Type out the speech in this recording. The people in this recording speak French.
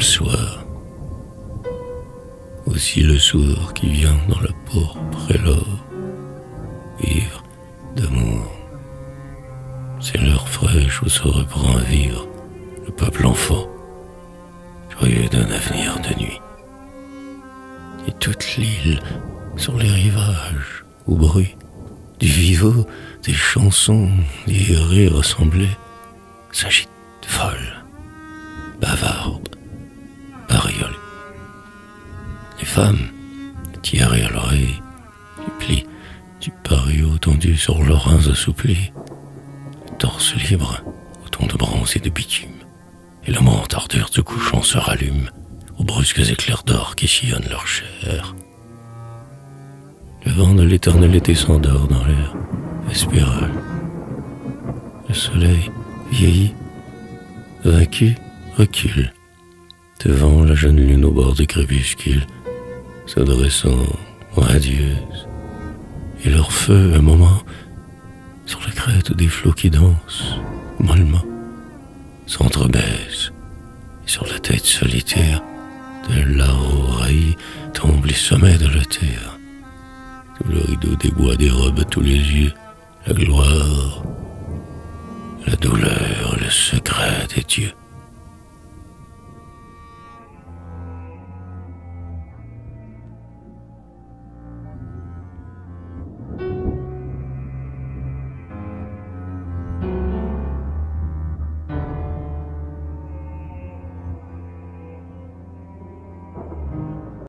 soir. Aussi le sourd qui vient dans la pourpre et l'or, ivre d'amour. C'est l'heure fraîche où se reprend à vivre le peuple enfant, joyeux d'un avenir de nuit. Et toute l'île, sur les rivages, au bruit du vivo, des chansons, des rires assemblés, s'agite folle, bavarde, femmes, tiarées à l'oreille, du pli, du pario tendu sur leurs reins assouplis, torse libre, au ton de bronze et de bitume, et la menthe ardeur se couchant se rallume aux brusques éclairs d'or qui sillonnent leur chair. Le vent de l'éternel été s'endort dans l'air spirale. Le soleil vieillit, vaincu, recule, devant la jeune lune au bord du crépuscule, s'adressant radieuse. Et leur feu, un moment, sur la crête des flots qui dansent, mollement, s'entrebaisse, et sur la tête solitaire de l'oreille tombe les sommets de la terre. Tout le rideau des bois dérobe tous les yeux la gloire, la douleur, le secret des dieux.